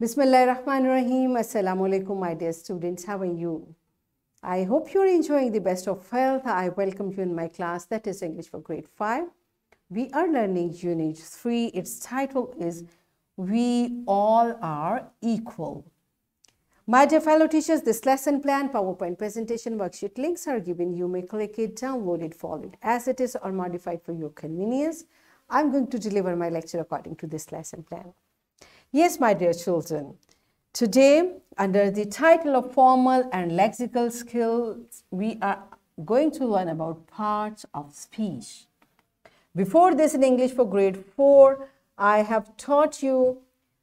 Bismillahirrahmanirrahim. Assalamu alaikum, my dear students. How are you? I hope you're enjoying the best of health. I welcome you in my class that is English for grade 5. We are learning Unit 3. Its title is We All Are Equal. My dear fellow teachers, this lesson plan, PowerPoint presentation, worksheet links are given. You may click it, download it, follow it as it is or modify it for your convenience. I'm going to deliver my lecture according to this lesson plan. Yes, my dear children, today under the title of formal and lexical skills, we are going to learn about parts of speech. Before this in English for grade 4, I have taught you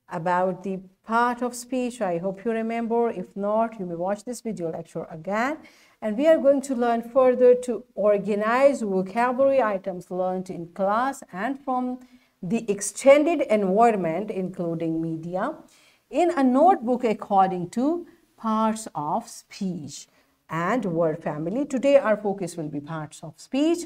about the part of speech. I hope you remember. If not, you may watch this video lecture again. And we are going to learn further to organize vocabulary items learned in class and from the extended environment, including media, in a notebook according to parts of speech and word family. Today, our focus will be parts of speech.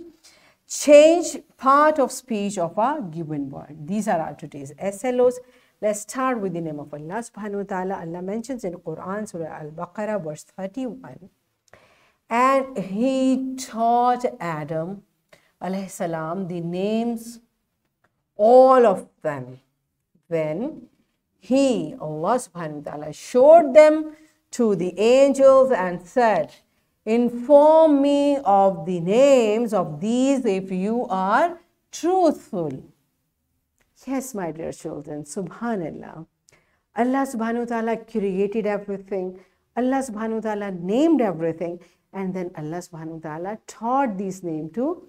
Change part of speech of a given word. These are our today's SLOs. Let's start with the name of Allah subhanahu wa ta'ala. Allah mentions in Quran, Surah Al-Baqarah, verse 31. And he taught Adam, alayhi salam, the names all of them. When he, Allah subhanahu wa ta'ala, showed them to the angels and said, Inform me of the names of these if you are truthful. Yes, my dear children, subhanallah. Allah subhanahu wa ta'ala created everything. Allah subhanahu wa ta'ala named everything. And then Allah subhanahu wa ta'ala taught these names to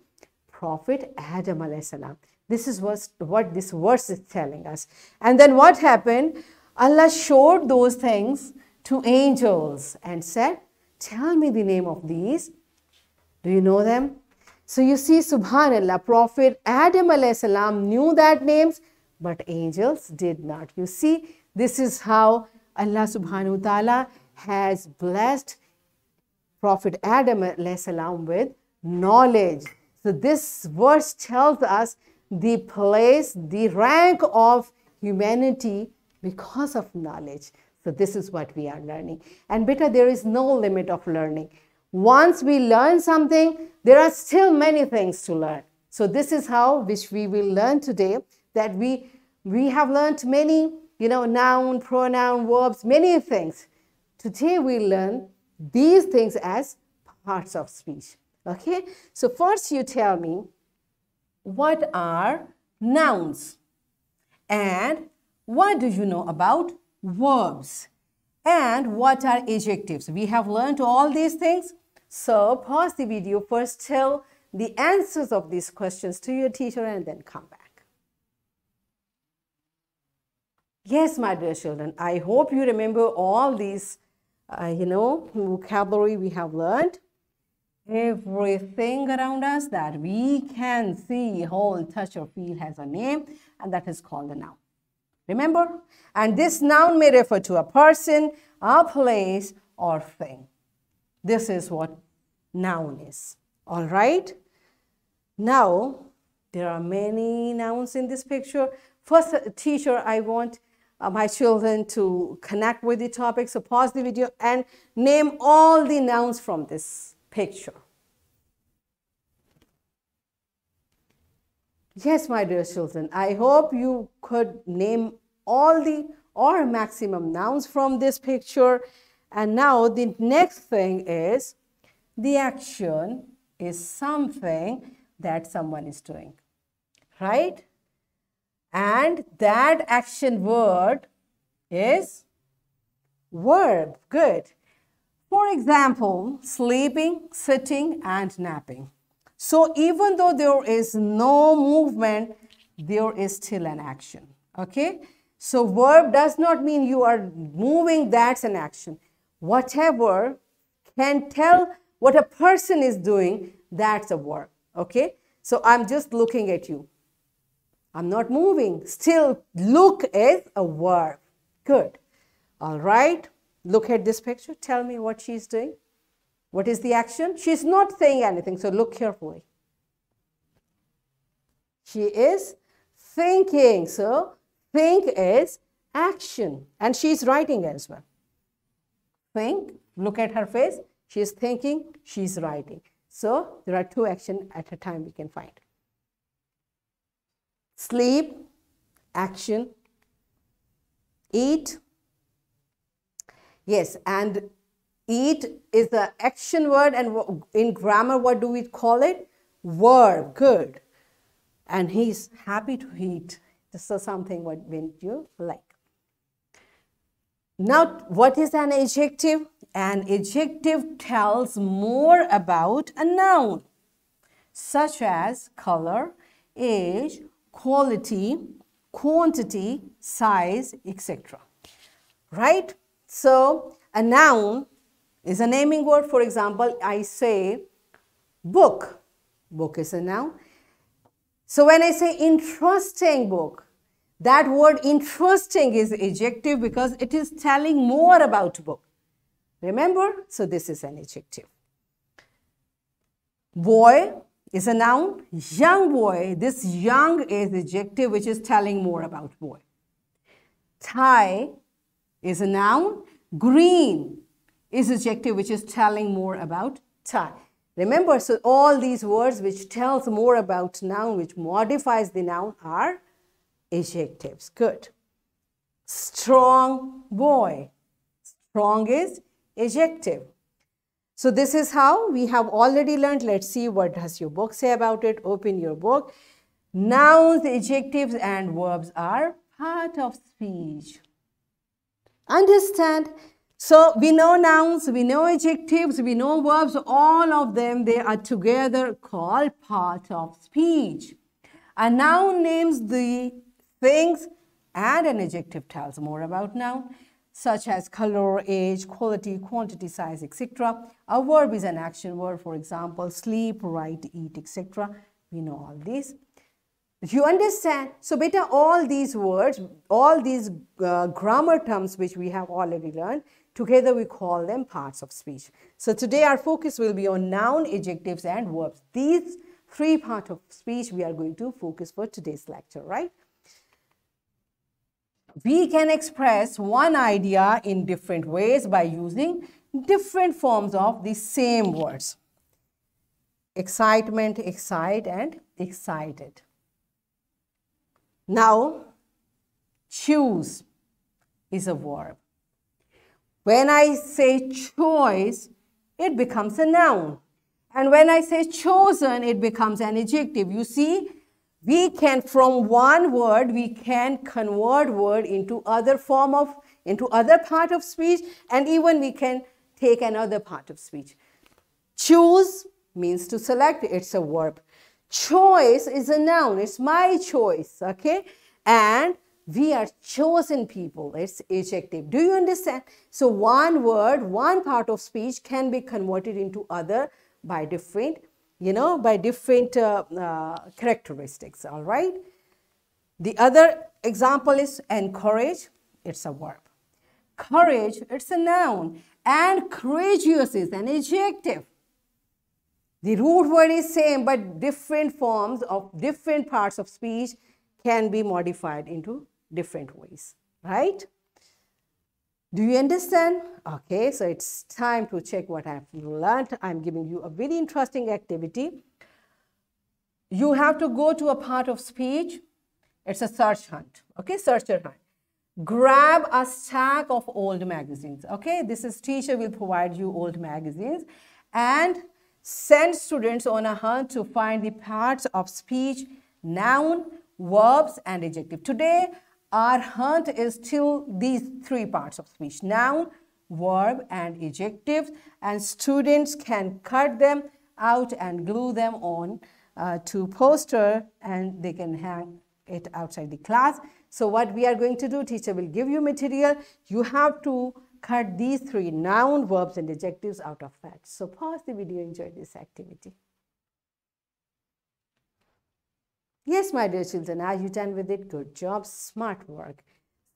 Prophet Adam alayhi salam. This is what, this verse is telling us. And then what happened? Allah showed those things to angels and said, Tell me the name of these. Do you know them? So you see, subhanAllah, Prophet Adam salam knew that names, but angels did not. You see, this is how Allah subhanahu wa ta'ala has blessed Prophet Adam salam with knowledge. So this verse tells us the place, the rank of humanity because of knowledge. So this is what we are learning. And beta, there is no limit of learning. Once we learn something, there are still many things to learn. So this is how, which we will learn today, that we, we have learned many, you know, noun, pronoun, verbs, many things. Today we learn these things as parts of speech. Okay? So first you tell me, what are nouns? And what do you know about verbs? And what are adjectives? We have learned all these things. So pause the video first, tell the answers of these questions to your teacher and then come back. Yes, my dear children, I hope you remember all these, uh, you know, vocabulary we have learned everything around us that we can see, hold, touch, or feel has a name, and that is called a noun. Remember? And this noun may refer to a person, a place, or thing. This is what noun is. All right? Now, there are many nouns in this picture. First, teacher, I want uh, my children to connect with the topic. So pause the video and name all the nouns from this picture. Yes, my dear children, I hope you could name all the or maximum nouns from this picture. And now the next thing is the action is something that someone is doing, right? And that action word is verb. Good. For example, sleeping, sitting, and napping. So even though there is no movement, there is still an action. Okay? So verb does not mean you are moving, that's an action. Whatever can tell what a person is doing, that's a verb. Okay? So I'm just looking at you. I'm not moving. Still, look is a verb. Good. All right. Look at this picture. Tell me what she's doing. What is the action? She's not saying anything, so look carefully. She is thinking. So, think is action. And she's writing as well. Think, look at her face. She's thinking, she's writing. So there are two actions at a time we can find. Sleep, action, eat. Yes, and eat is the action word and in grammar what do we call it? Verb, good. And he's happy to eat. This is something what you like. Now, what is an adjective? An adjective tells more about a noun, such as color, age, quality, quantity, size, etc. Right? So, a noun is a naming word. For example, I say book. Book is a noun. So, when I say interesting book, that word interesting is adjective because it is telling more about book. Remember? So this is an adjective. Boy is a noun. Young boy, this young is adjective which is telling more about boy. Tie is a noun. Green is adjective which is telling more about tie. Remember, so all these words which tells more about noun, which modifies the noun are adjectives. Good. Strong boy. Strong is adjective. So this is how we have already learned. Let's see what does your book say about it. Open your book. Nouns, adjectives and verbs are part of speech. Understand? So we know nouns, we know adjectives, we know verbs, all of them, they are together called part of speech. A noun names the things and an adjective tells more about noun such as color, age, quality, quantity, size, etc. A verb is an action word, for example, sleep, write, eat, etc. We know all these. If you understand? So, beta, all these words, all these uh, grammar terms which we have already learned, together we call them parts of speech. So, today our focus will be on noun, adjectives and verbs. These three parts of speech we are going to focus for today's lecture, right? we can express one idea in different ways by using different forms of the same words. Excitement, excite and excited. Now, choose is a verb. When I say choice, it becomes a noun. And when I say chosen, it becomes an adjective. You see, we can from one word we can convert word into other form of into other part of speech and even we can take another part of speech choose means to select it's a verb choice is a noun it's my choice okay and we are chosen people it's adjective do you understand so one word one part of speech can be converted into other by different you know, by different uh, uh, characteristics, all right? The other example is encourage, it's a verb. Courage, it's a noun. And courageous is an adjective. The root word is same, but different forms of different parts of speech can be modified into different ways, right? Do you understand? Okay, so it's time to check what I've learned. I'm giving you a very interesting activity. You have to go to a part of speech. It's a search hunt. Okay, searcher hunt. Grab a stack of old magazines. Okay, this is teacher will provide you old magazines and send students on a hunt to find the parts of speech, noun, verbs and adjective. Today, our hunt is till these three parts of speech, noun, verb and adjectives and students can cut them out and glue them on uh, to poster and they can hang it outside the class. So what we are going to do, teacher will give you material. You have to cut these three noun, verbs and adjectives out of that. So pause the video, enjoy this activity. Yes, my dear children, are you done with it? Good job, smart work.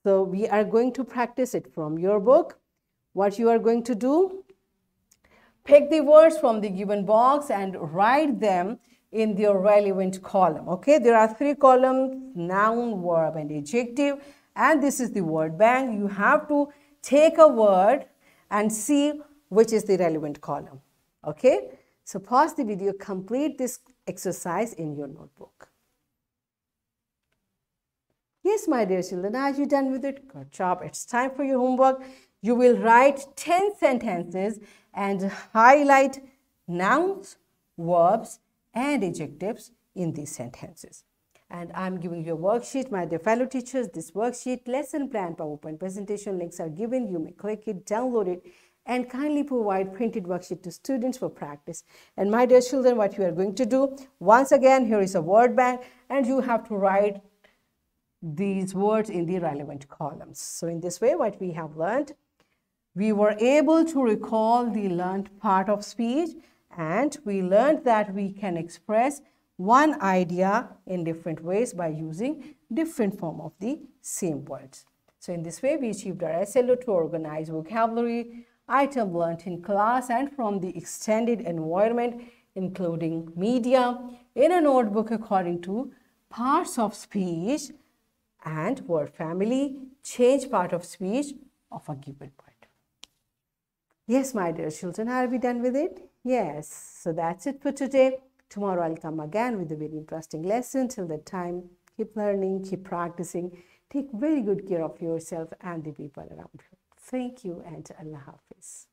So we are going to practice it from your book. What you are going to do, pick the words from the given box and write them in the relevant column. Okay, there are three columns, noun, verb and adjective. and this is the word bank. You have to take a word and see which is the relevant column. Okay? So pause the video, complete this exercise in your notebook. Yes, my dear children, are you done with it? Good job. It's time for your homework. You will write 10 sentences and highlight nouns, verbs, and adjectives in these sentences. And I'm giving you a worksheet, my dear fellow teachers. This worksheet, lesson plan, PowerPoint presentation links are given. You may click it, download it, and kindly provide printed worksheet to students for practice. And my dear children, what you are going to do, once again, here is a word bank, and you have to write these words in the relevant columns. So in this way, what we have learned, we were able to recall the learned part of speech and we learned that we can express one idea in different ways by using different form of the same words. So in this way, we achieved our SLO to organize vocabulary, item learnt in class and from the extended environment, including media, in a notebook according to parts of speech and word family, change part of speech of a given word. Yes, my dear children, are we done with it? Yes. So that's it for today. Tomorrow I'll come again with a very interesting lesson. Till that time, keep learning, keep practicing. Take very good care of yourself and the people around you. Thank you and Allah Hafiz.